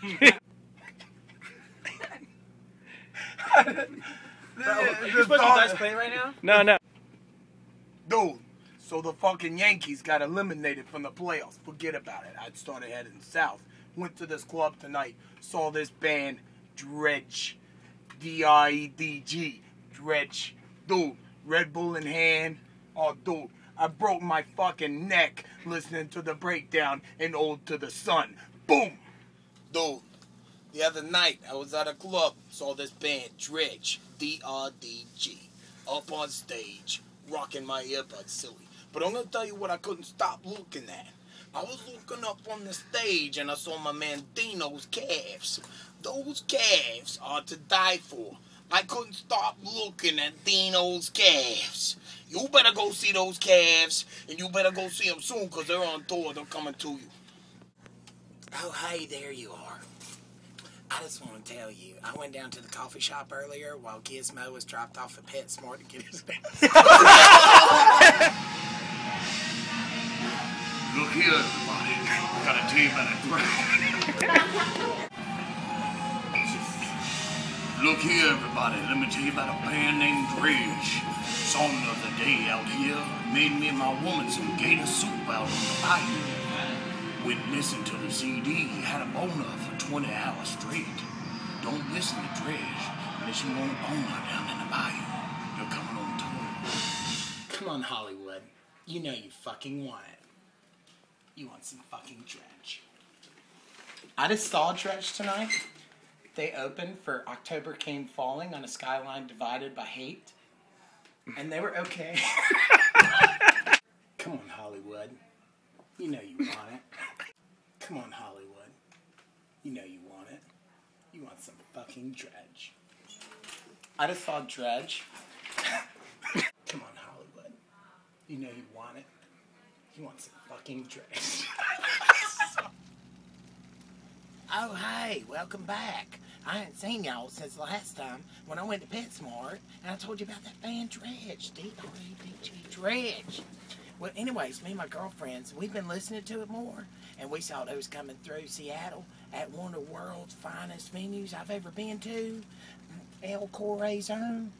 You're supposed to dice play right now? No, no. Dude, so the fucking Yankees got eliminated from the playoffs. Forget about it. I started heading south. Went to this club tonight. Saw this band, Dredg. D R E D G. Dredg. Dude, Red Bull in hand. Oh, dude, I broke my fucking neck listening to the breakdown in Ode to the Sun. Boom! Dude, the other night I was at a club, saw this band, Dredg. D R D G. Up on stage, rocking my earbuds silly. But I'm gonna tell you what I couldn't stop looking at. I was looking up on the stage and I saw my man Dino's calves. Those calves are to die for. I couldn't stop looking at Dino's calves. You better go see those calves, and you better go see them soon, because they're on tour. They're coming to you. Oh, hey, there you are. I just want to tell you, I went down to the coffee shop earlier while Gizmo was dropped off at PetSmart to get his Look here, everybody. Gotta tell you about a Look here, everybody. Let me tell you about a band named Dredg. Saw them the day out here. Made me and my woman some gator soup out on the bayou. And listened to the CD. Had a boner for 20 hours straight. Don't listen to Dredg unless you want a boner down in the bayou. They're coming on tour. Come on, Hollywood. You know you fucking want it. You want some fucking dredg. I just saw Dredg tonight. They opened for October Came Falling on a skyline divided by hate. And they were okay. Come on, Hollywood. You know you want it. Come on, Hollywood. You know you want it. You want some fucking dredg. I just saw Dredg. Come on, Hollywood. You know you want it. You want some fucking dredg. oh, hey, welcome back. I hadn't seen y'all since last time when I went to PetSmart and I told you about that band Dredg. D-R-E-D-G, Dredg. Well, anyways, me and my girlfriends, we've been listening to it more, and we saw those coming through Seattle at one of the world's finest venues I've ever been to, El Corazon.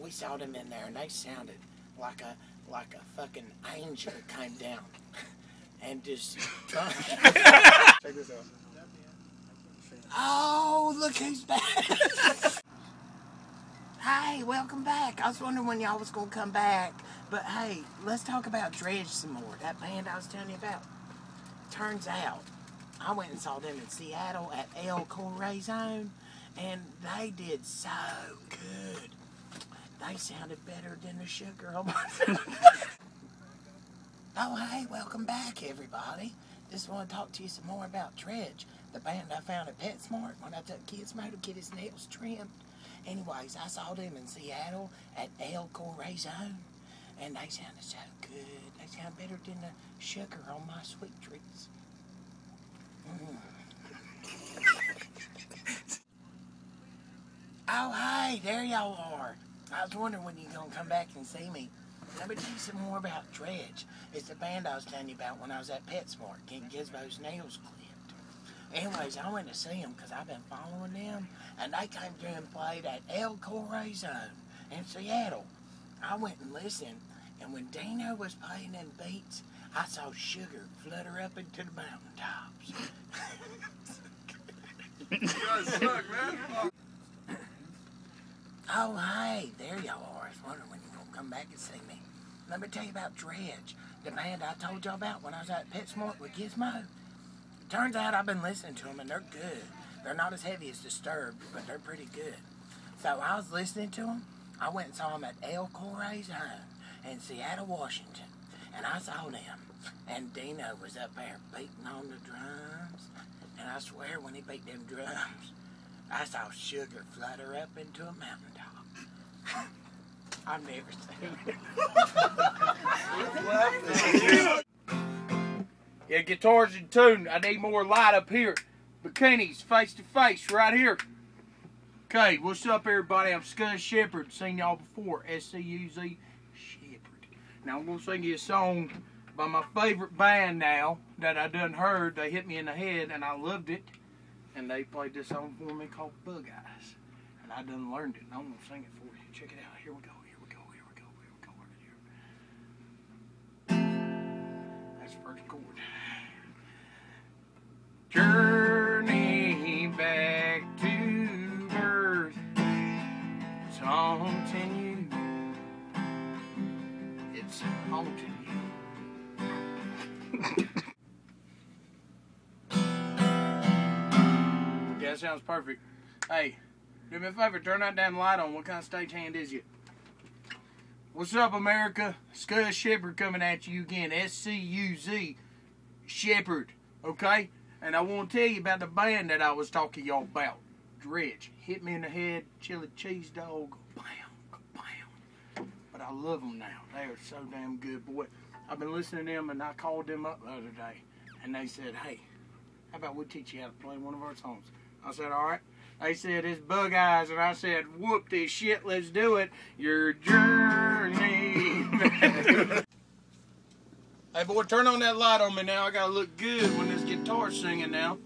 We saw them in there, and they sounded like a like a fucking angel came down and just. Check this out. Oh, look who's back! hey, welcome back. I was wondering when y'all was gonna come back, but hey, let's talk about Dredg some more. That band I was telling you about. Turns out, I went and saw them in Seattle at El Corazon, and they did so good. They sounded better than the sugar Oh, hey, welcome back, everybody. Just want to talk to you some more about Dredg, the band I found at PetSmart when I took kids' Gizmo to get his nails trimmed. Anyways, I saw them in Seattle at El Corazon, and they sounded so good. They sound better than the sugar on my sweet treats. Mm. oh, hey, there y'all are. I was wondering when you're gonna come back and see me. Let me tell you some more about Dredg. It's the band I was telling you about when I was at PetSmart getting Gizmo's nails clipped. Anyways, I went to see them because I've been following them, and they came through and played at El Corazon in Seattle. I went and listened, and when Dino was playing them beats, I saw sugar flutter up into the mountaintops. You suck, man. Oh, hey, there y'all are. I was wondering when you're going to come back and see me. Let me tell you about Dredg, the band I told y'all about when I was at PetSmart with Gizmo. Turns out I've been listening to them and they're good. They're not as heavy as Disturbed, but they're pretty good. So I was listening to them. I went and saw them at El Corazon in Seattle, Washington. And I saw them. And Dino was up there beating on the drums. And I swear when he beat them drums, I saw sugar flutter up into a mountaintop. I've never seen it. Yeah, guitars in tune. I need more light up here. Bikinis face to face right here. Okay, what's up, everybody? I'm Scuzz Shepherd. Seen y'all before. S C U Z Shepherd. Now I'm gonna sing you a song by my favorite band now that I done heard. They hit me in the head and I loved it. and they played this song for me called Bug Eyes. And I done learned it, and I'm gonna sing it for you. Check it out. Here we go. Here we go. Here we go. Here we go. Right here. That's first chord. Journey sounds perfect. Hey, do me a favor, turn that damn light on. What kind of stagehand is you? What's up, America? Scuzz Shepherd coming at you again. S C U Z Shepherd. Okay? And I want to tell you about the band that I was talking y'all about. Dredg. Hit me in the head, chili cheese dog. Bam, bam. But I love them now. They are so damn good, boy. I've been listening to them, and I called them up the other day, and they said, "Hey, how about we teach you how to play one of our songs?" I said, "All right." They said it's bug eyes, and I said, "Whoop this shit, let's do it." Your journey. hey, boy, turn on that light on me now. I gotta look good when this guitar's singing now.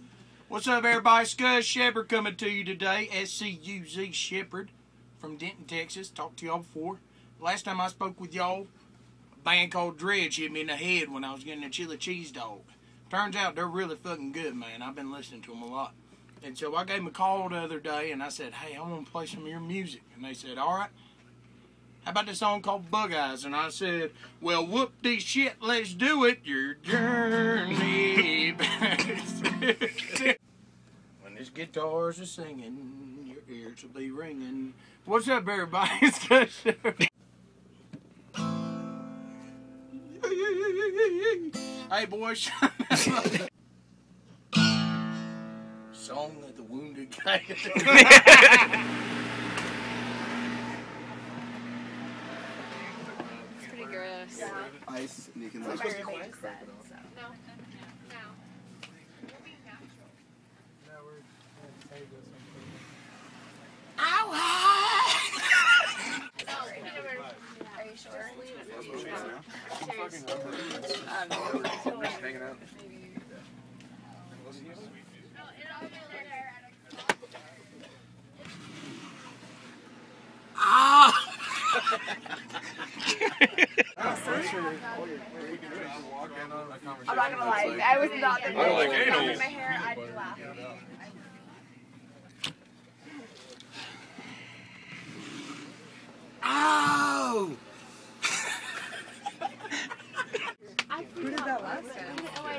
What's up, everybody? Scuzz Shepherd coming to you today. S C U Z Shepherd from Denton, Texas. Talked to y'all before. Last time I spoke with y'all, a band called Dredg hit me in the head when I was getting a chili cheese dog. Turns out they're really fucking good, man. I've been listening to them a lot. And so I gave them a call the other day and I said, hey, I want to play some of your music. And they said, all right. How about this song called Bug Eyes? And I said, well, whoop de shit, let's do it. Your journey when these guitars are singing, your ears will be ringing. What's up, everybody? It's. Hey, boys. Song of the Wounded Cat. It's pretty gross. Ice, and you can My like. roommate said, so. No, no. We'll be natural. Are you sure? Hanging out. I'm not gonna lie, I was not the I like anal. my hair, I'd be laughing. Ow! I can get it out. I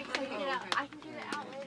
can get it out. I can get it out later.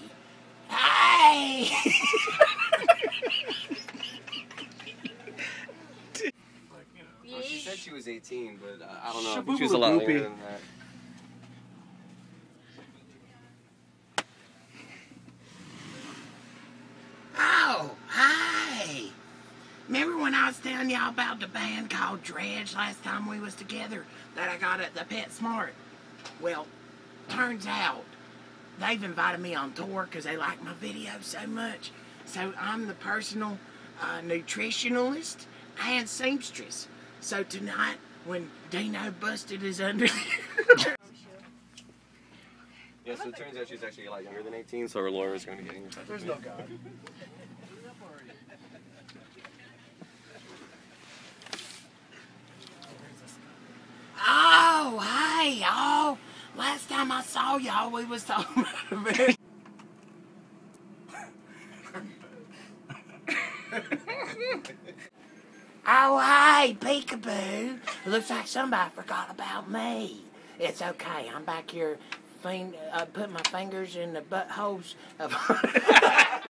hey! Hey! Well, she said she was 18, but uh, I don't know. I she was a lot boopy. younger than that. Oh, hi! Remember when I was telling y'all about the band called Dredg last time we was together that I got at the Pet Smart? Well, turns out they've invited me on tour because they like my videos so much. So I'm the personal uh, nutritionalist and seamstress. So tonight, when Dino busted his under... Yeah, so it turns out she's actually a lot younger than 18, so her lawyer is going to get in touch There's no God. Oh, hey, y'all. Last time I saw y'all, we was talking about a very... oh, hey, peekaboo. Looks like somebody forgot about me. It's okay. I'm back here fin- uh, putting my fingers in the buttholes of...